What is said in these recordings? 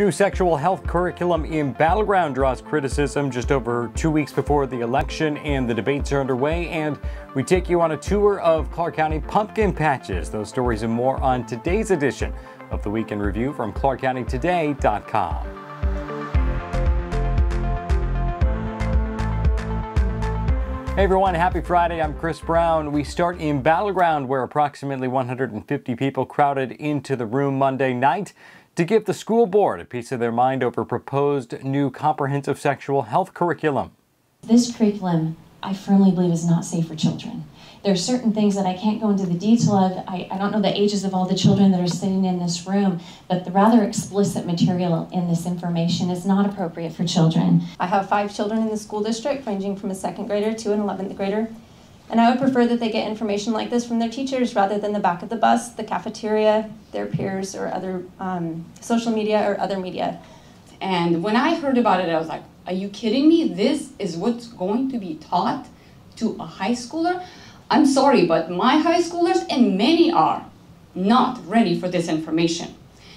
New sexual health curriculum in Battleground draws criticism just over two weeks before the election, and the debates are underway. And we take you on a tour of Clark County pumpkin patches. Those stories and more on today's edition of the Week in Review from ClarkCountyToday.com. Hey everyone, happy Friday. I'm Chris Brown. We start in Battleground, where approximately 150 people crowded into the room Monday night to give the school board a piece of their mind over proposed new comprehensive sexual health curriculum. This curriculum, I firmly believe, is not safe for children. There are certain things that I can't go into the detail of. I, I don't know the ages of all the children that are sitting in this room, but the rather explicit material in this information is not appropriate for children. I have five children in the school district, ranging from a second grader to an 11th grader. And I would prefer that they get information like this from their teachers rather than the back of the bus, the cafeteria, their peers, or other um, social media or other media. And when I heard about it, I was like, are you kidding me? This is what's going to be taught to a high schooler? I'm sorry, but my high schoolers, and many are, not ready for this information.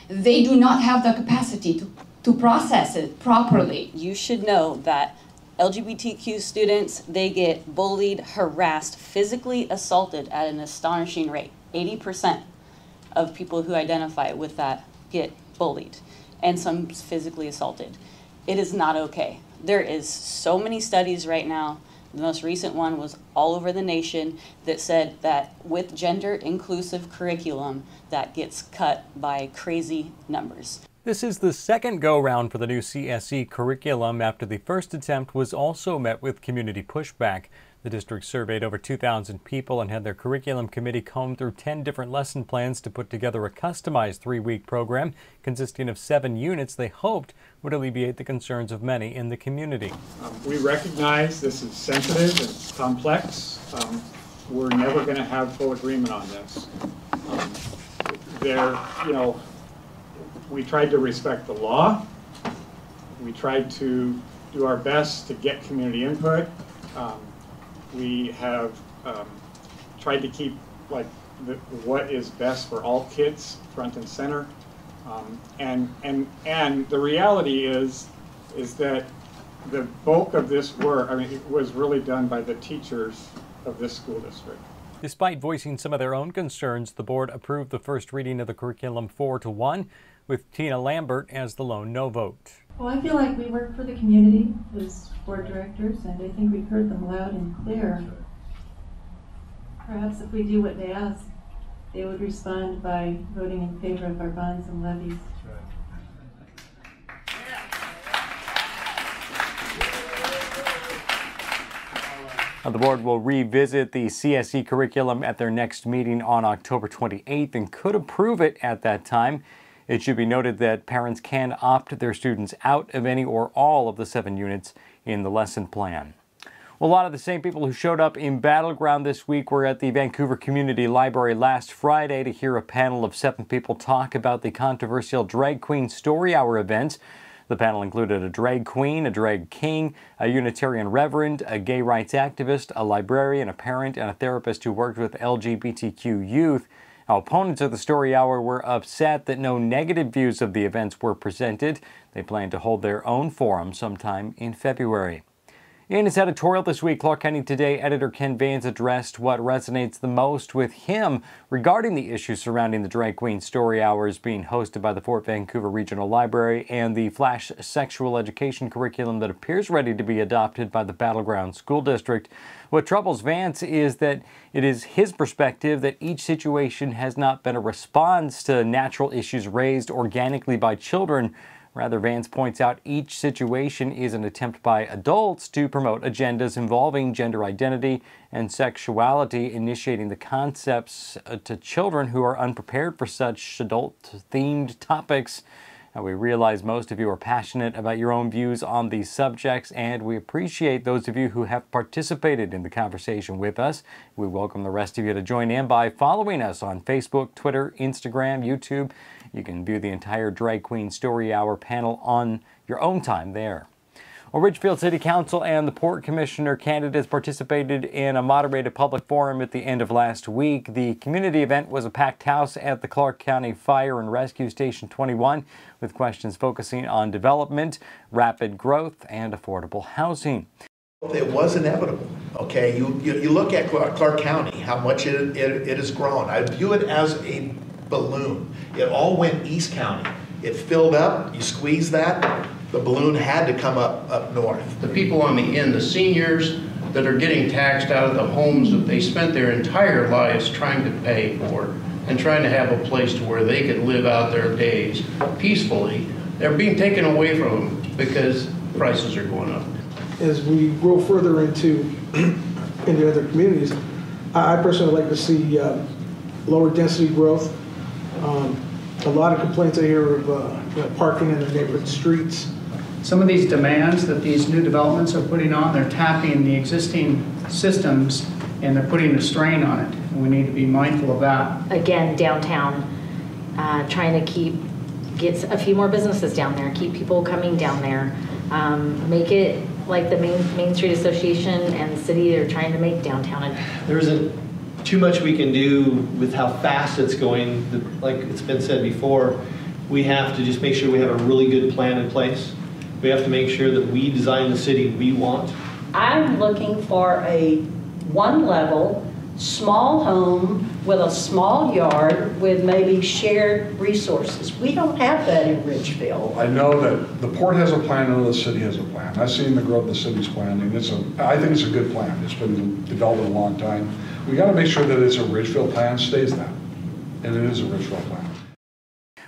They do not have the capacity to, to process it properly. You should know that LGBTQ students, they get bullied, harassed, physically assaulted at an astonishing rate. 80% of people who identify with that get bullied and some physically assaulted. It is not okay. There is so many studies right now. The most recent one was all over the nation that said that with gender inclusive curriculum that gets cut by crazy numbers. This is the second go round for the new CSE curriculum after the first attempt was also met with community pushback. The district surveyed over 2,000 people and had their curriculum committee comb through 10 different lesson plans to put together a customized three week program consisting of seven units they hoped would alleviate the concerns of many in the community. Um, we recognize this is sensitive and complex. Um, we're never going to have full agreement on this. Um, there, you know, we tried to respect the law. We tried to do our best to get community input. Um, we have um, tried to keep like the, what is best for all kids front and center. Um, and and and the reality is is that the bulk of this work, I mean, it was really done by the teachers of this school district. Despite voicing some of their own concerns, the board approved the first reading of the curriculum four to one with Tina Lambert as the lone no vote. Well, I feel like we work for the community as board directors, and I think we've heard them loud and clear. Perhaps if we do what they ask, they would respond by voting in favor of our bonds and levies. the board will revisit the CSE curriculum at their next meeting on October 28th and could approve it at that time. It should be noted that parents can opt their students out of any or all of the seven units in the lesson plan. A lot of the same people who showed up in Battleground this week were at the Vancouver Community Library last Friday to hear a panel of seven people talk about the controversial Drag Queen Story Hour event. The panel included a drag queen, a drag king, a Unitarian reverend, a gay rights activist, a librarian, a parent, and a therapist who worked with LGBTQ youth. Opponents of the story hour were upset that no negative views of the events were presented. They plan to hold their own forum sometime in February. In his editorial this week, Clark County Today editor Ken Vance addressed what resonates the most with him regarding the issues surrounding the Drag Queen Story Hours being hosted by the Fort Vancouver Regional Library and the flash sexual education curriculum that appears ready to be adopted by the Battleground School District. What troubles Vance is that it is his perspective that each situation has not been a response to natural issues raised organically by children Rather, Vance points out each situation is an attempt by adults to promote agendas involving gender identity and sexuality, initiating the concepts uh, to children who are unprepared for such adult-themed topics. Now, we realize most of you are passionate about your own views on these subjects, and we appreciate those of you who have participated in the conversation with us. We welcome the rest of you to join in by following us on Facebook, Twitter, Instagram, YouTube, you can view the entire Drag Queen Story Hour panel on your own time there. Well, Ridgefield City Council and the Port Commissioner candidates participated in a moderated public forum at the end of last week. The community event was a packed house at the Clark County Fire and Rescue Station 21 with questions focusing on development, rapid growth, and affordable housing. It was inevitable. Okay, you, you, you look at Clark County, how much it, it, it has grown. I view it as a balloon. It all went East County. It filled up, you squeeze that, the balloon had to come up, up north. The people on the end, the seniors that are getting taxed out of the homes that they spent their entire lives trying to pay for and trying to have a place to where they could live out their days peacefully, they're being taken away from them because prices are going up. As we grow further into into other communities, I personally like to see uh, lower density growth. Um, a lot of complaints I hear of uh, parking in the neighborhood streets some of these demands that these new developments are putting on, they're tapping the existing systems and they're putting a strain on it. And we need to be mindful of that. Again, downtown, uh, trying to keep, get a few more businesses down there, keep people coming down there, um, make it like the Main, Main Street Association and the city are trying to make downtown. There isn't too much we can do with how fast it's going. Like it's been said before, we have to just make sure we have a really good plan in place we have to make sure that we design the city we want. I'm looking for a one level, small home with a small yard with maybe shared resources. We don't have that in Ridgefield. I know that the port has a plan, and the city has a plan. I've seen the growth of the city's planning. It's a, I think it's a good plan. It's been developed a long time. We got to make sure that it's a Ridgefield plan, stays that. And it is a Ridgefield plan.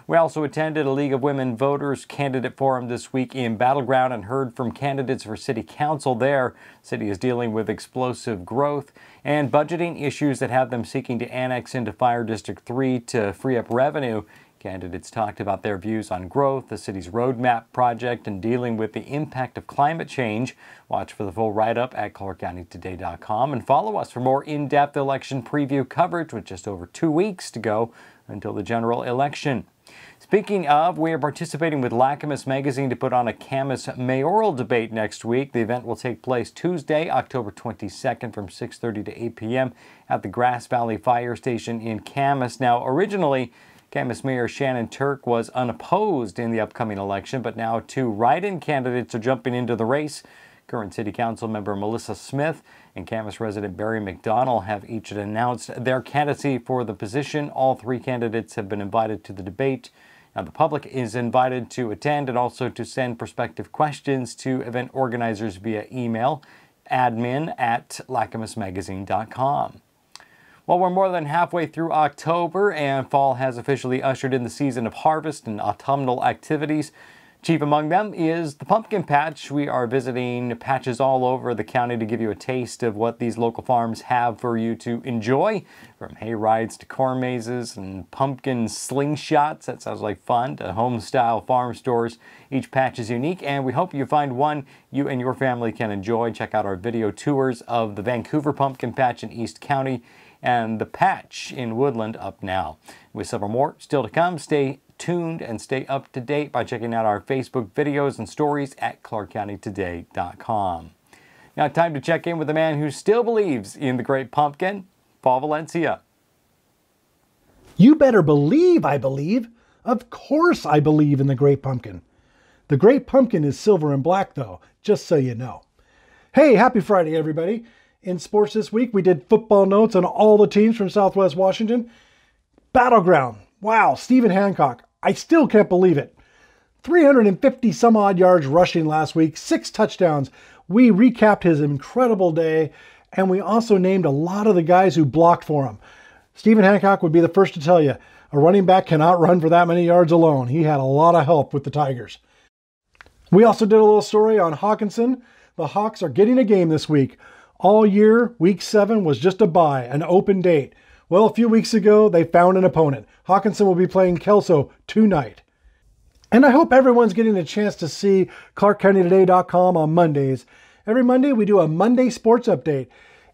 We also attended a League of Women Voters candidate forum this week in Battleground and heard from candidates for city council there. The city is dealing with explosive growth and budgeting issues that have them seeking to annex into Fire District 3 to free up revenue. Candidates talked about their views on growth, the city's roadmap project, and dealing with the impact of climate change. Watch for the full write up at ClarkCountyToday.com and follow us for more in depth election preview coverage with just over two weeks to go until the general election. Speaking of, we are participating with Lacamas Magazine to put on a Camas mayoral debate next week. The event will take place Tuesday, October 22nd from 6.30 to 8 p.m. at the Grass Valley Fire Station in Camas. Now, originally, Camas Mayor Shannon Turk was unopposed in the upcoming election, but now two write-in candidates are jumping into the race. Current City Council member Melissa Smith and Camas resident Barry McDonnell have each announced their candidacy for the position. All three candidates have been invited to the debate. Now, the public is invited to attend and also to send prospective questions to event organizers via email admin at lacamasmagazine.com. Well, we're more than halfway through October, and fall has officially ushered in the season of harvest and autumnal activities. Chief among them is the pumpkin patch. We are visiting patches all over the county to give you a taste of what these local farms have for you to enjoy. From hay rides to corn mazes and pumpkin slingshots, that sounds like fun, to home style farm stores. Each patch is unique and we hope you find one you and your family can enjoy. Check out our video tours of the Vancouver Pumpkin Patch in East County and the Patch in Woodland up now. With several more still to come, stay tuned and stay up to date by checking out our Facebook videos and stories at clarkcountytoday.com. Now, time to check in with the man who still believes in the great pumpkin, Paul Valencia. You better believe I believe. Of course, I believe in the great pumpkin. The great pumpkin is silver and black, though, just so you know. Hey, happy Friday, everybody. In sports this week, we did football notes on all the teams from Southwest Washington. Battleground. Wow, Stephen Hancock. I still can't believe it. 350 some odd yards rushing last week, six touchdowns. We recapped his incredible day, and we also named a lot of the guys who blocked for him. Stephen Hancock would be the first to tell you a running back cannot run for that many yards alone. He had a lot of help with the Tigers. We also did a little story on Hockinson. The Hawks are getting a game this week. All year, week seven was just a bye, an open date. Well, a few weeks ago, they found an opponent. Hockinson will be playing Kelso tonight. And I hope everyone's getting a chance to see ClarkCountyToday.com on Mondays. Every Monday, we do a Monday sports update.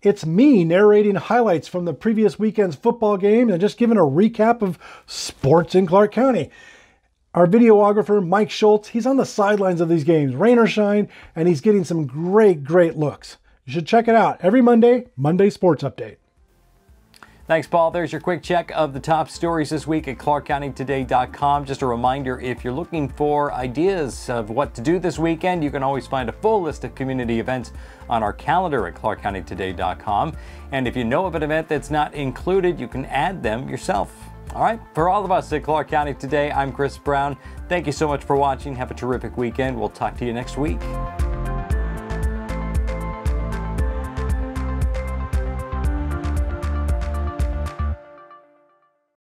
It's me narrating highlights from the previous weekend's football game and just giving a recap of sports in Clark County. Our videographer, Mike Schultz, he's on the sidelines of these games, rain or shine, and he's getting some great, great looks. You should check it out every Monday, Monday Sports Update. Thanks, Paul. There's your quick check of the top stories this week at ClarkCountyToday.com. Just a reminder if you're looking for ideas of what to do this weekend, you can always find a full list of community events on our calendar at ClarkCountyToday.com. And if you know of an event that's not included, you can add them yourself. All right, for all of us at Clark County Today, I'm Chris Brown. Thank you so much for watching. Have a terrific weekend. We'll talk to you next week.